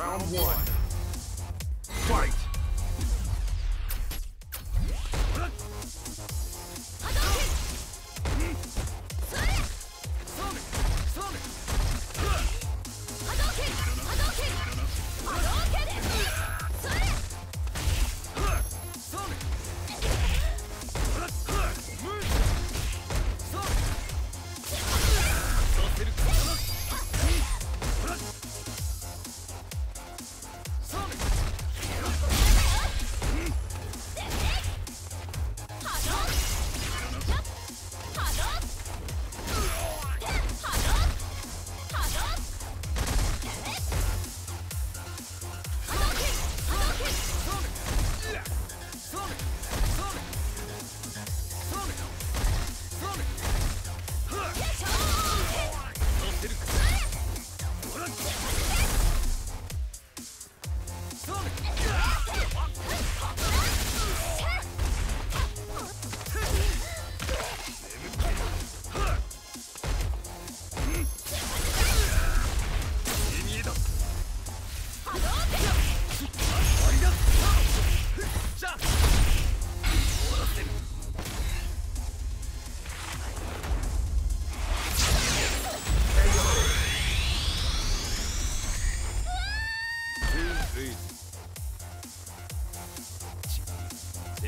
Round one. Fight!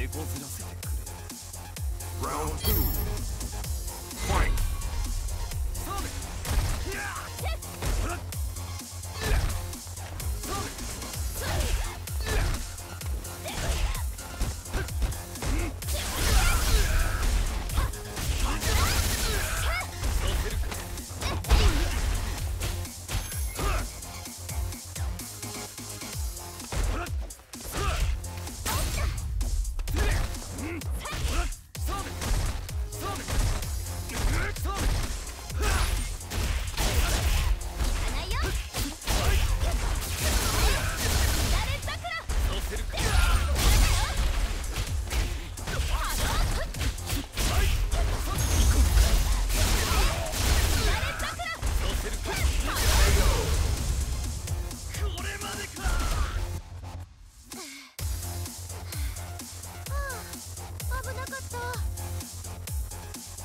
手こずらせてくれ。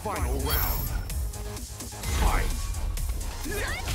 Final round. Fight!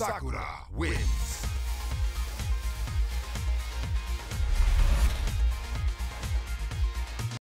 Sakura wins.